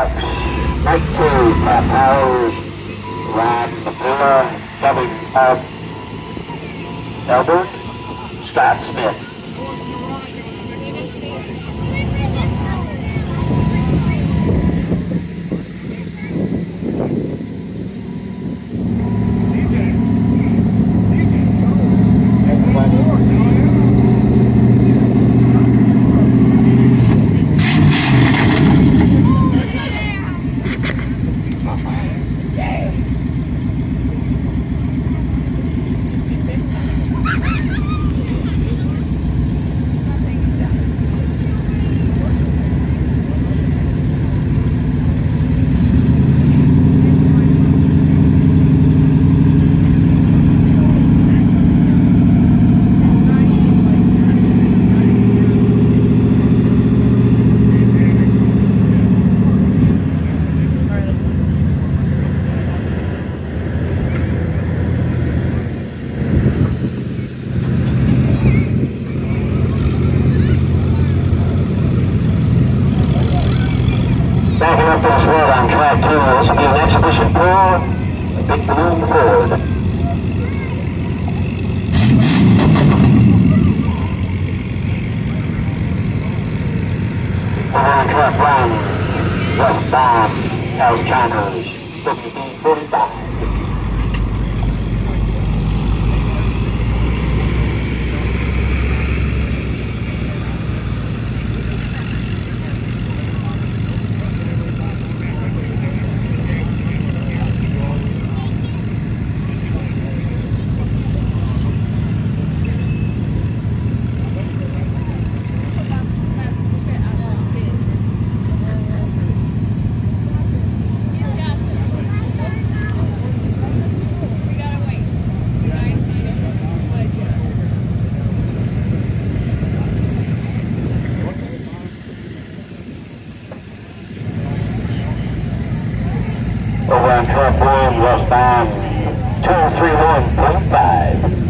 Night two, Pat Powers, Ryan McClure, Kevin uh, Elbert, Scott Smith. On track two. This will be an Expedition 4, a big balloon Ford. One, westbound, El Chanos, WD-45. Over on track one, westbound, 231.5.